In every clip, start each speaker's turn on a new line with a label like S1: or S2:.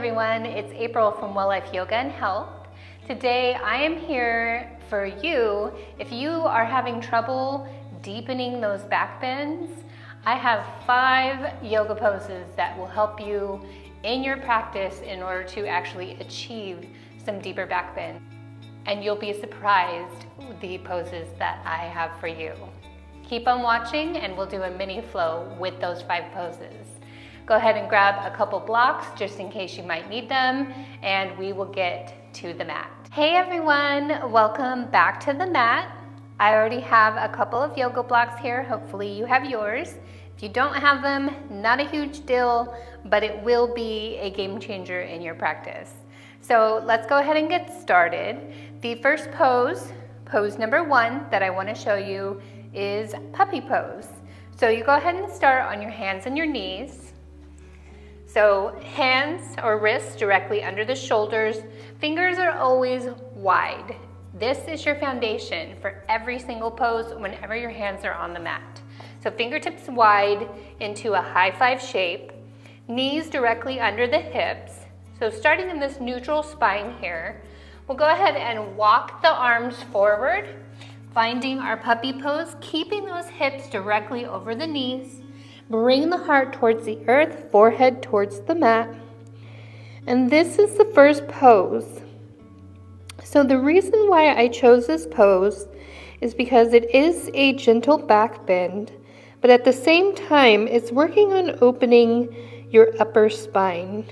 S1: everyone, it's April from Well Life Yoga and Health. Today I am here for you if you are having trouble deepening those back bends. I have five yoga poses that will help you in your practice in order to actually achieve some deeper back bend. And you'll be surprised the poses that I have for you. Keep on watching and we'll do a mini flow with those five poses. Go ahead and grab a couple blocks just in case you might need them and we will get to the mat. Hey everyone, welcome back to the mat. I already have a couple of yoga blocks here. Hopefully you have yours. If you don't have them, not a huge deal, but it will be a game changer in your practice. So let's go ahead and get started. The first pose, pose number one that I wanna show you is puppy pose. So you go ahead and start on your hands and your knees. So hands or wrists directly under the shoulders. Fingers are always wide. This is your foundation for every single pose whenever your hands are on the mat. So fingertips wide into a high five shape. Knees directly under the hips. So starting in this neutral spine here, we'll go ahead and walk the arms forward, finding our puppy pose, keeping those hips directly over the knees. Bring the heart towards the earth, forehead towards the mat. And this is the first pose. So the reason why I chose this pose is because it is a gentle back bend, but at the same time, it's working on opening your upper spine.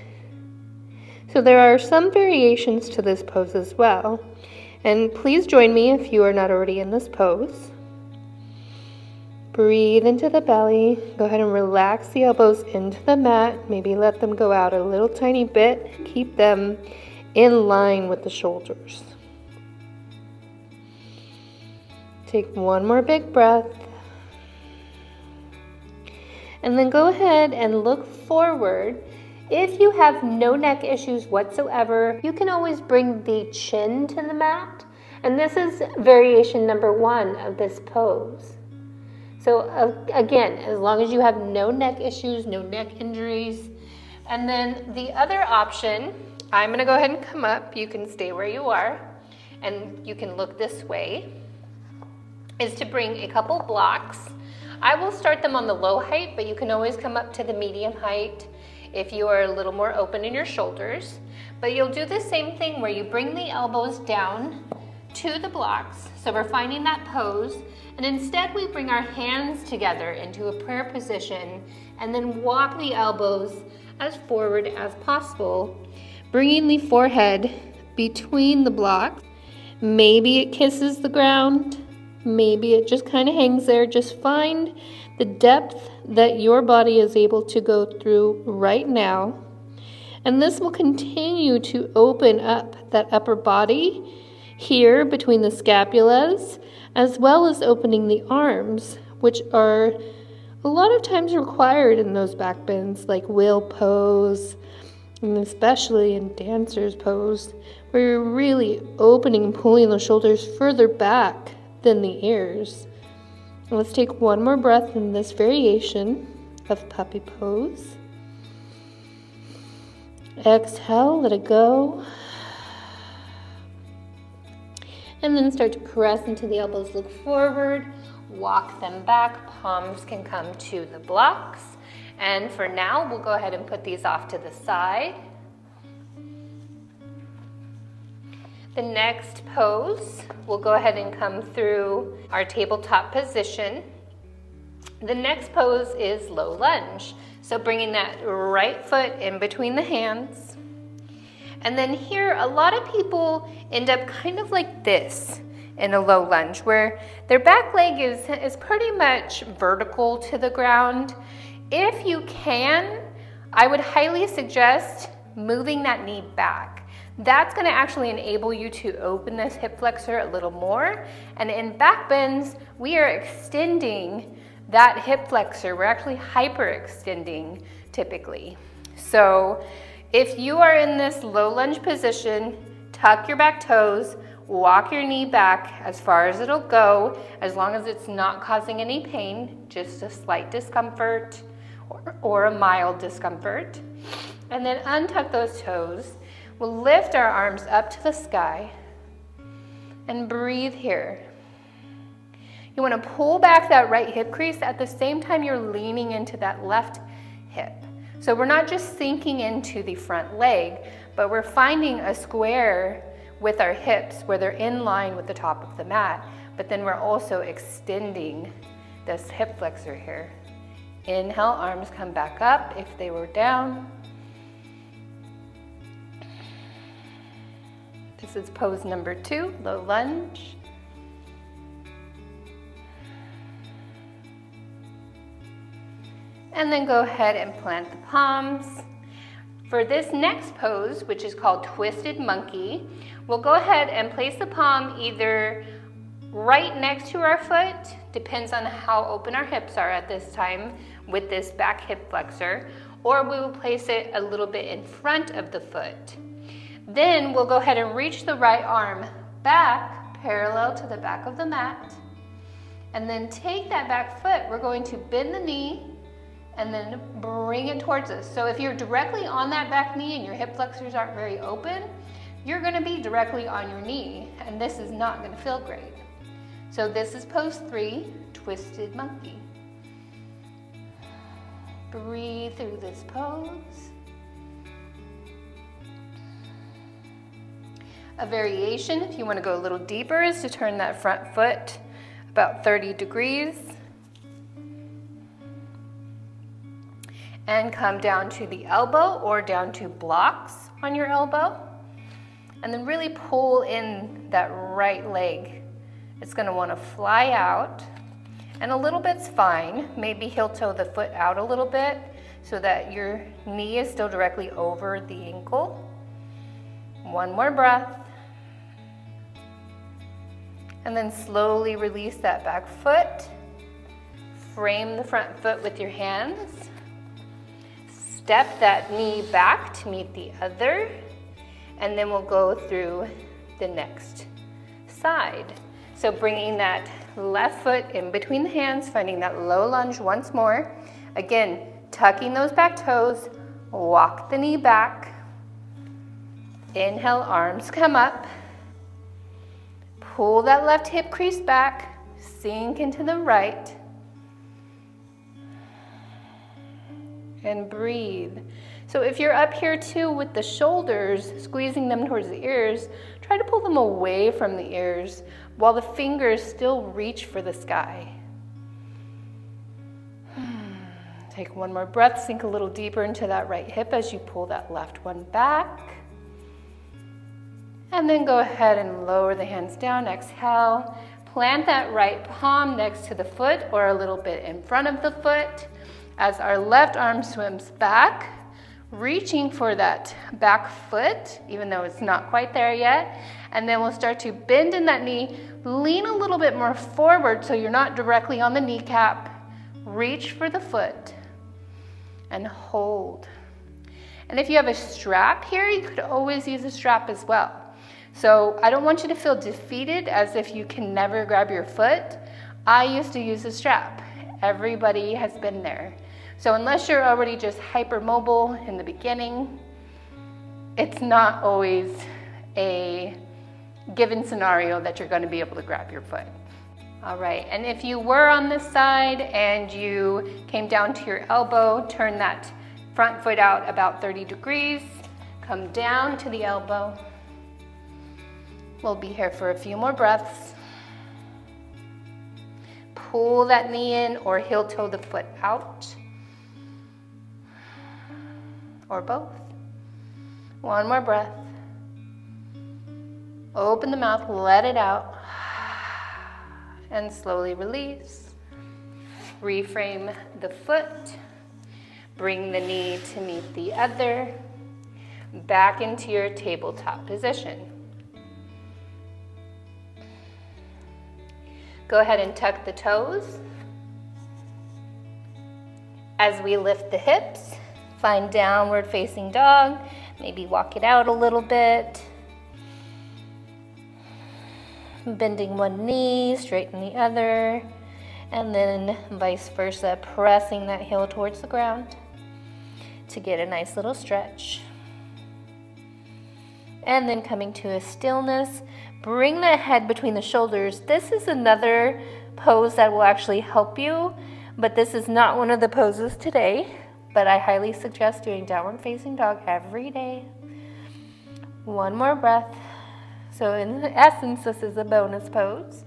S1: So there are some variations to this pose as well. And please join me if you are not already in this pose. Breathe into the belly. Go ahead and relax the elbows into the mat. Maybe let them go out a little tiny bit. Keep them in line with the shoulders. Take one more big breath. And then go ahead and look forward. If you have no neck issues whatsoever, you can always bring the chin to the mat. And this is variation number one of this pose. So uh, again, as long as you have no neck issues, no neck injuries. And then the other option, I'm gonna go ahead and come up. You can stay where you are and you can look this way, is to bring a couple blocks. I will start them on the low height, but you can always come up to the medium height if you are a little more open in your shoulders. But you'll do the same thing where you bring the elbows down to the blocks. So we're finding that pose. And instead we bring our hands together into a prayer position and then walk the elbows as forward as possible, bringing the forehead between the blocks. Maybe it kisses the ground. Maybe it just kind of hangs there. Just find the depth that your body is able to go through right now. And this will continue to open up that upper body here between the scapulas, as well as opening the arms, which are a lot of times required in those back bends, like wheel pose, and especially in dancer's pose, where you're really opening and pulling the shoulders further back than the ears. let's take one more breath in this variation of puppy pose. Exhale, let it go. And then start to press into the elbows, look forward, walk them back, palms can come to the blocks. And for now, we'll go ahead and put these off to the side. The next pose, we'll go ahead and come through our tabletop position. The next pose is low lunge. So bringing that right foot in between the hands, and then here, a lot of people end up kind of like this in a low lunge, where their back leg is, is pretty much vertical to the ground. If you can, I would highly suggest moving that knee back. That's gonna actually enable you to open this hip flexor a little more. And in back bends, we are extending that hip flexor. We're actually hyperextending typically. So if you are in this low lunge position, tuck your back toes, walk your knee back as far as it'll go, as long as it's not causing any pain, just a slight discomfort or, or a mild discomfort. And then untuck those toes. We'll lift our arms up to the sky and breathe here. You want to pull back that right hip crease at the same time you're leaning into that left hip. So we're not just sinking into the front leg, but we're finding a square with our hips where they're in line with the top of the mat, but then we're also extending this hip flexor here. Inhale, arms come back up if they were down. This is pose number two, low lunge. And then go ahead and plant the palms. For this next pose, which is called Twisted Monkey, we'll go ahead and place the palm either right next to our foot, depends on how open our hips are at this time with this back hip flexor, or we will place it a little bit in front of the foot. Then we'll go ahead and reach the right arm back parallel to the back of the mat. And then take that back foot, we're going to bend the knee and then bring it towards us. So if you're directly on that back knee and your hip flexors aren't very open, you're gonna be directly on your knee and this is not gonna feel great. So this is pose three, twisted monkey. Breathe through this pose. A variation, if you want to go a little deeper, is to turn that front foot about 30 degrees and come down to the elbow or down to blocks on your elbow. And then really pull in that right leg. It's gonna wanna fly out and a little bit's fine. Maybe heel toe the foot out a little bit so that your knee is still directly over the ankle. One more breath. And then slowly release that back foot. Frame the front foot with your hands. Step that knee back to meet the other. And then we'll go through the next side. So bringing that left foot in between the hands, finding that low lunge once more. Again, tucking those back toes, walk the knee back. Inhale, arms come up. Pull that left hip crease back, sink into the right. And breathe. So if you're up here too with the shoulders, squeezing them towards the ears, try to pull them away from the ears while the fingers still reach for the sky. Take one more breath, sink a little deeper into that right hip as you pull that left one back. And then go ahead and lower the hands down, exhale. Plant that right palm next to the foot or a little bit in front of the foot as our left arm swims back, reaching for that back foot, even though it's not quite there yet. And then we'll start to bend in that knee, lean a little bit more forward so you're not directly on the kneecap. Reach for the foot and hold. And if you have a strap here, you could always use a strap as well. So I don't want you to feel defeated as if you can never grab your foot. I used to use a strap. Everybody has been there. So unless you're already just hypermobile in the beginning, it's not always a given scenario that you're going to be able to grab your foot. All right, and if you were on this side and you came down to your elbow, turn that front foot out about 30 degrees, come down to the elbow, We'll be here for a few more breaths. Pull that knee in or heel toe the foot out. Or both. One more breath. Open the mouth, let it out. And slowly release. Reframe the foot. Bring the knee to meet the other. Back into your tabletop position. Go ahead and tuck the toes. As we lift the hips, find downward facing dog. Maybe walk it out a little bit. Bending one knee, straighten the other. And then vice versa, pressing that heel towards the ground. to get a nice little stretch. And then coming to a stillness, bring the head between the shoulders. This is another pose that will actually help you, but this is not one of the poses today, but I highly suggest doing downward facing dog every day. One more breath. So in essence, this is a bonus pose.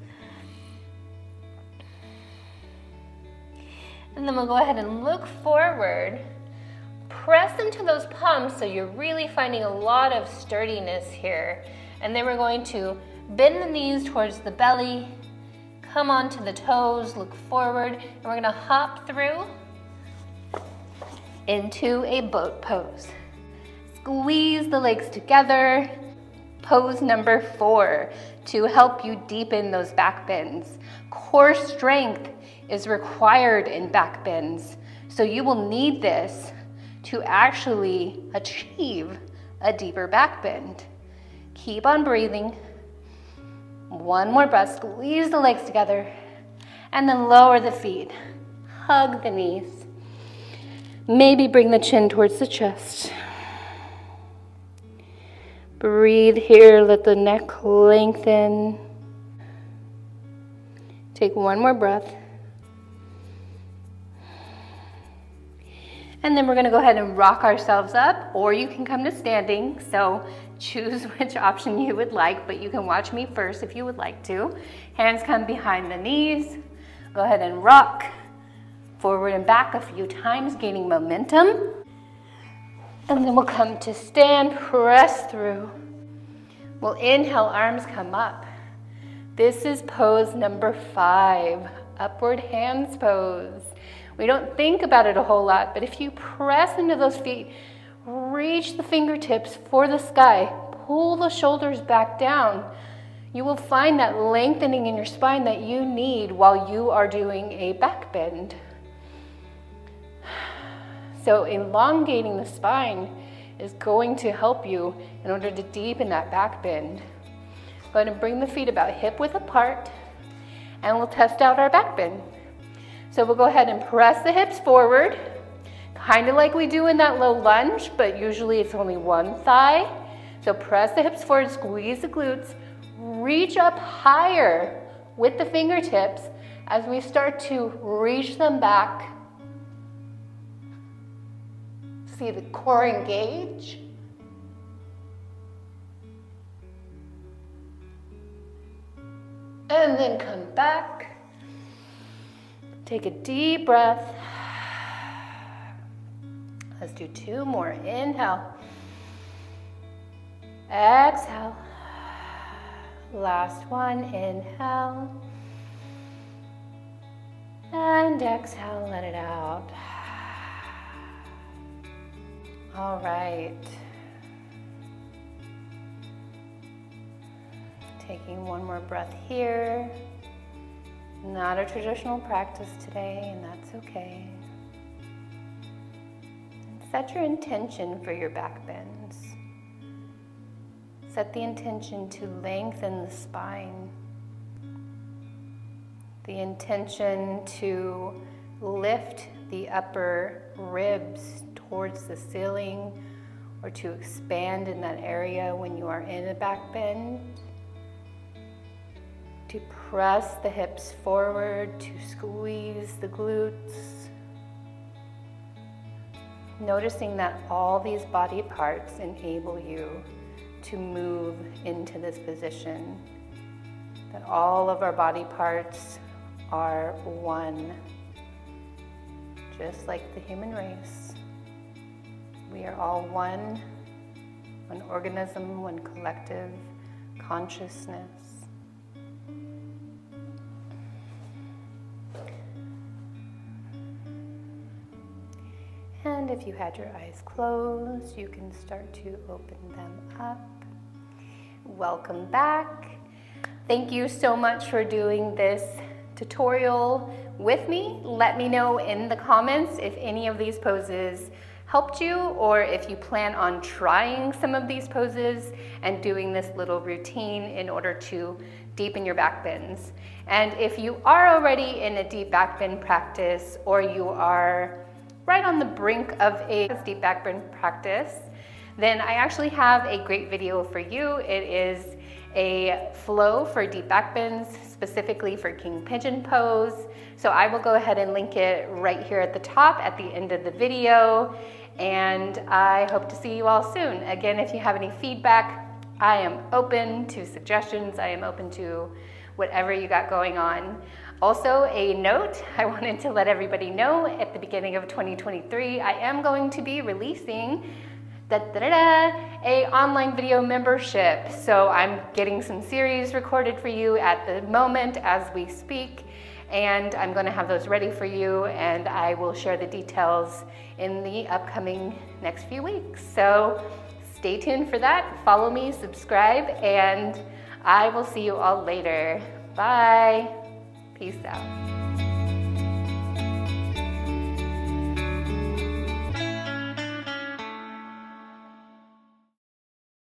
S1: And then we'll go ahead and look forward. Press into those palms so you're really finding a lot of sturdiness here. And then we're going to bend the knees towards the belly, come onto the toes, look forward, and we're gonna hop through into a boat pose. Squeeze the legs together. Pose number four to help you deepen those back bends. Core strength is required in back bends. So you will need this to actually achieve a deeper back bend. Keep on breathing. One more breath, squeeze the legs together, and then lower the feet. Hug the knees. Maybe bring the chin towards the chest. Breathe here, let the neck lengthen. Take one more breath. And then we're gonna go ahead and rock ourselves up, or you can come to standing. So choose which option you would like, but you can watch me first if you would like to. Hands come behind the knees. Go ahead and rock forward and back a few times, gaining momentum. And then we'll come to stand, press through. We'll inhale, arms come up. This is pose number five, upward hands pose. We don't think about it a whole lot, but if you press into those feet, reach the fingertips for the sky, pull the shoulders back down, you will find that lengthening in your spine that you need while you are doing a back bend. So elongating the spine is going to help you in order to deepen that back bend. Go ahead and bring the feet about hip width apart and we'll test out our back bend. So we'll go ahead and press the hips forward, kind of like we do in that low lunge, but usually it's only one thigh. So press the hips forward, squeeze the glutes, reach up higher with the fingertips as we start to reach them back. See the core engage. And then come back. Take a deep breath. Let's do two more. Inhale. Exhale. Last one. Inhale. And exhale, let it out. All right. Taking one more breath here. Not a traditional practice today, and that's okay. Set your intention for your back bends. Set the intention to lengthen the spine. The intention to lift the upper ribs towards the ceiling or to expand in that area when you are in a back bend to press the hips forward, to squeeze the glutes. Noticing that all these body parts enable you to move into this position. That all of our body parts are one, just like the human race. We are all one, one organism, one collective consciousness. And if you had your eyes closed, you can start to open them up. Welcome back. Thank you so much for doing this tutorial with me. Let me know in the comments if any of these poses helped you or if you plan on trying some of these poses and doing this little routine in order to deepen your back bends. And if you are already in a deep back bend practice or you are right on the brink of a deep back bend practice, then I actually have a great video for you. It is a flow for deep back bends, specifically for king pigeon pose. So I will go ahead and link it right here at the top at the end of the video. And I hope to see you all soon. Again, if you have any feedback, I am open to suggestions. I am open to whatever you got going on. Also, a note, I wanted to let everybody know at the beginning of 2023, I am going to be releasing da, da, da, a online video membership. So I'm getting some series recorded for you at the moment as we speak and I'm going to have those ready for you and I will share the details in the upcoming next few weeks. So stay tuned for that. Follow me, subscribe, and I will see you all later. Bye. Peace out.